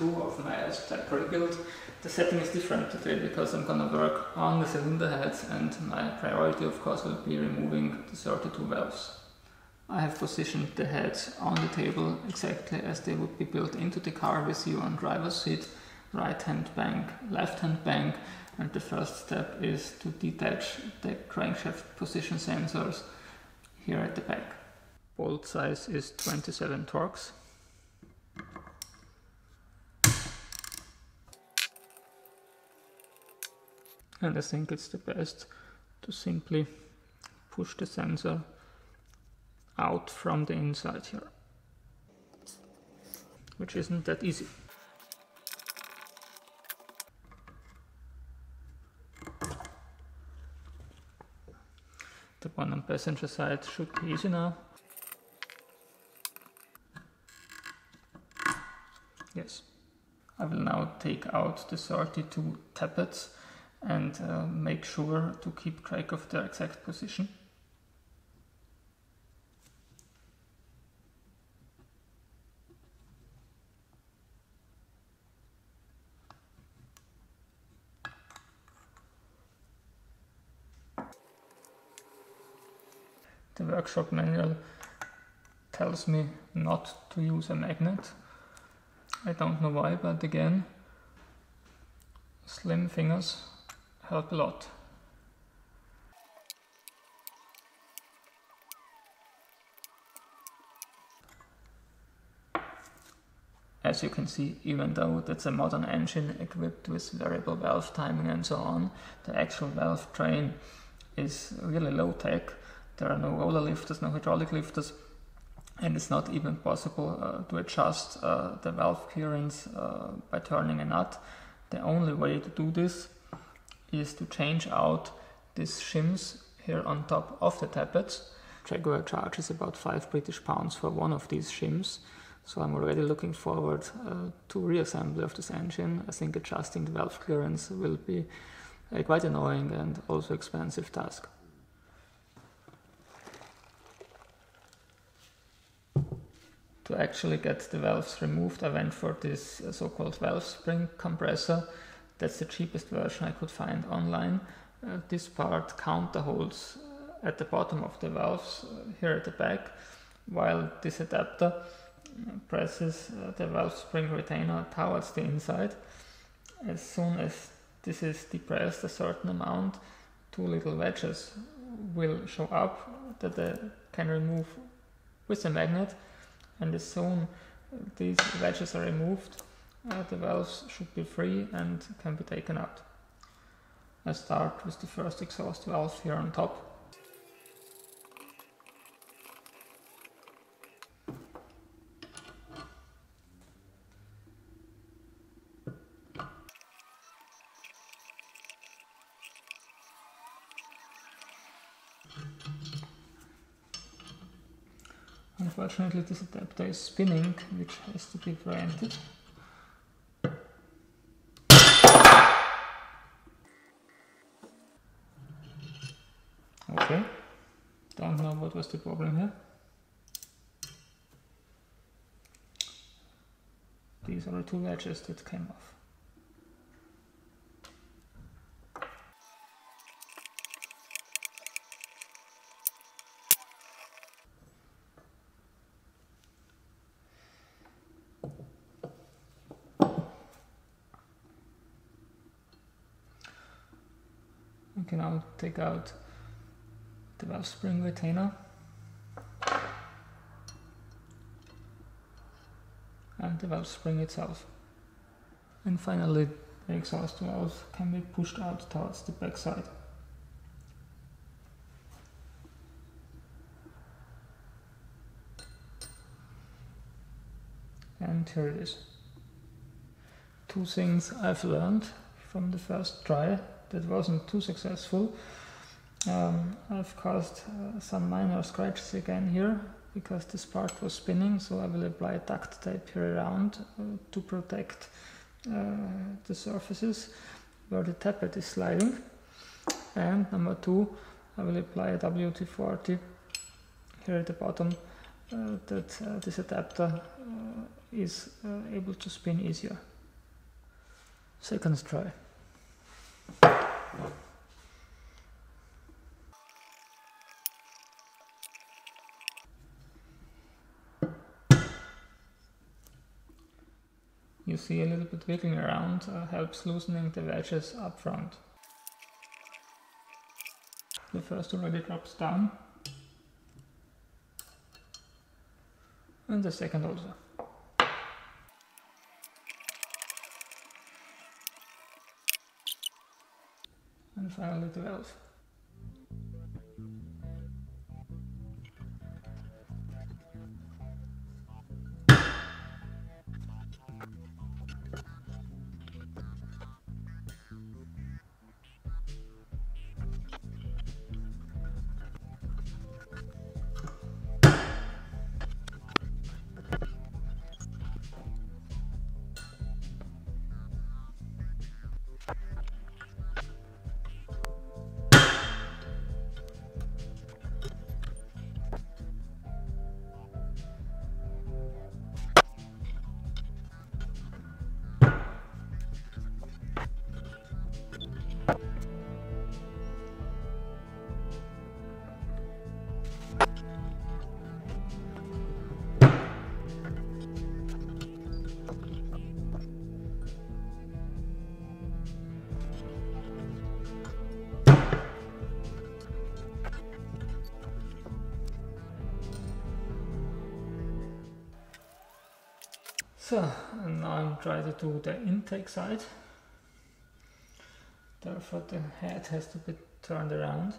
32 of my S-Type rebuild. The setting is different today because I'm gonna work on the cylinder heads and my priority of course will be removing the 32 valves. I have positioned the heads on the table exactly as they would be built into the car with you on driver's seat, right hand bank, left hand bank and the first step is to detach the camshaft position sensors here at the back. Bolt size is 27 Torx. And I think it's the best to simply push the sensor out from the inside here, which isn't that easy. The one on passenger side should be easy now. Yes. I will now take out the 32 tappets and uh, make sure to keep track of their exact position. The workshop manual tells me not to use a magnet. I don't know why, but again, slim fingers a lot. As you can see, even though that's a modern engine equipped with variable valve timing and so on, the actual valve train is really low tech there are no roller lifters, no hydraulic lifters, and it's not even possible uh, to adjust uh, the valve clearance uh, by turning a nut. The only way to do this is to change out these shims here on top of the tappets. Jaguar charges about 5 British pounds for one of these shims, so I'm already looking forward uh, to reassembly of this engine. I think adjusting the valve clearance will be a quite annoying and also expensive task. to actually get the valves removed, I went for this uh, so-called valve spring compressor. That's the cheapest version I could find online. Uh, this part count the holes uh, at the bottom of the valves uh, here at the back, while this adapter uh, presses uh, the valve spring retainer towards the inside. As soon as this is depressed a certain amount, two little wedges will show up that they can remove with a magnet and as soon these wedges are removed, uh, the valves should be free and can be taken out. I start with the first exhaust valve here on top. Unfortunately this adapter is spinning, which has to be prevented. Okay, don't know what was the problem here. These are the two wedges that came off. can now take out the spring retainer and the valve spring itself. And finally the exhaust valve can be pushed out towards the back side. And here it is. Two things I've learned from the first try that wasn't too successful. Um, I've caused uh, some minor scratches again here because this part was spinning so I will apply duct tape here around uh, to protect uh, the surfaces where the tappet is sliding and number two I will apply a WD-40 here at the bottom uh, that uh, this adapter is able to spin easier. Second try. You see a little bit wiggling around uh, helps loosening the wedges up front. The first already drops down. And the second also. And finally the valve. So, and now I'm trying to do the intake side. Therefore the head has to be turned around.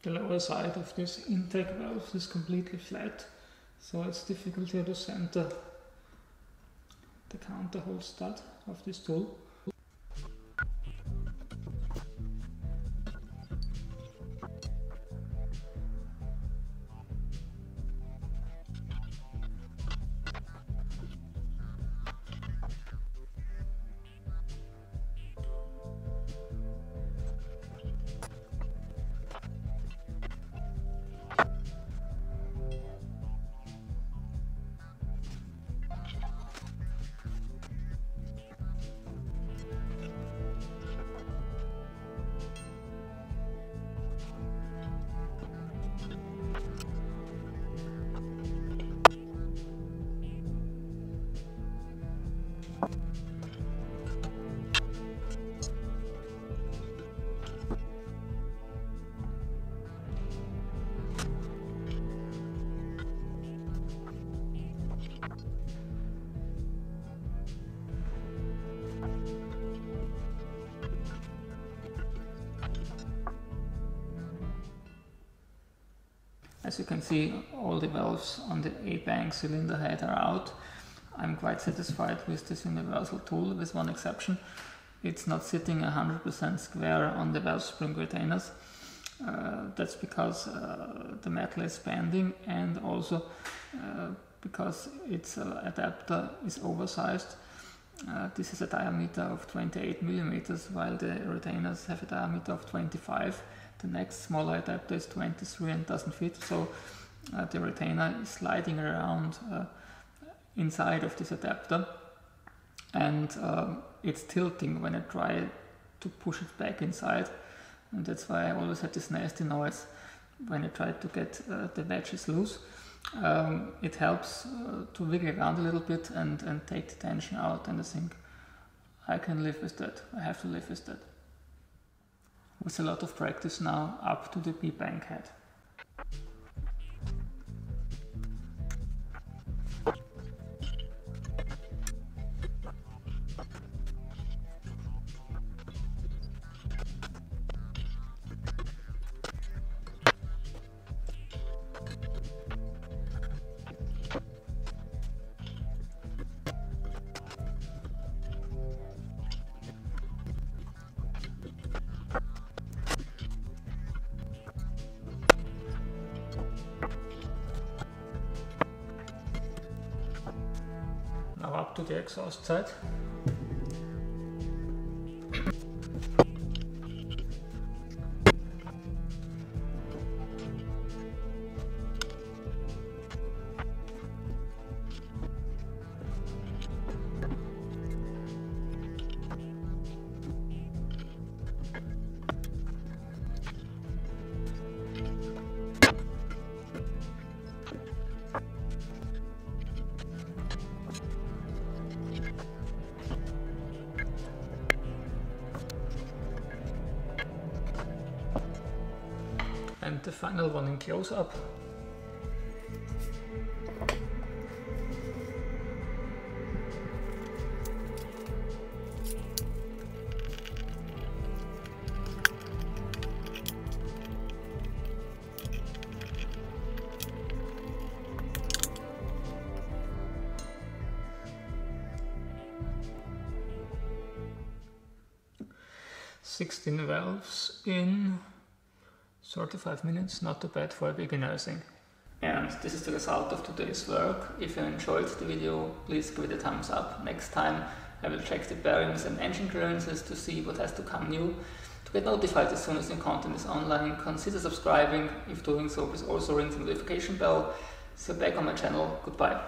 The lower side of this intake valve is completely flat, so it's difficult here to center the counter hole stud of this tool. As you can see, all the valves on the A-bank cylinder head are out. I'm quite satisfied with this universal tool, with one exception. It's not sitting 100% square on the valve spring retainers. Uh, that's because uh, the metal is bending and also uh, because its uh, adapter is oversized. Uh, this is a diameter of 28 millimeters, while the retainers have a diameter of 25 the next smaller adapter is 23 and doesn't fit, so uh, the retainer is sliding around uh, inside of this adapter. And um, it's tilting when I try to push it back inside. And that's why I always had this nasty noise when I try to get uh, the wedges loose. Um, it helps uh, to wiggle around a little bit and, and take the tension out. And I think I can live with that. I have to live with that with a lot of practice now up to the B-bank head. Up to and the final one in close-up. Sixteen valves in 35 minutes, not too bad for a beginner I think. And this is the result of today's work. If you enjoyed the video, please give it a thumbs up. Next time I will check the bearings and engine clearances to see what has to come new. To get notified as soon as new content is online, consider subscribing. If doing so, please also ring the notification bell. See you back on my channel. Goodbye.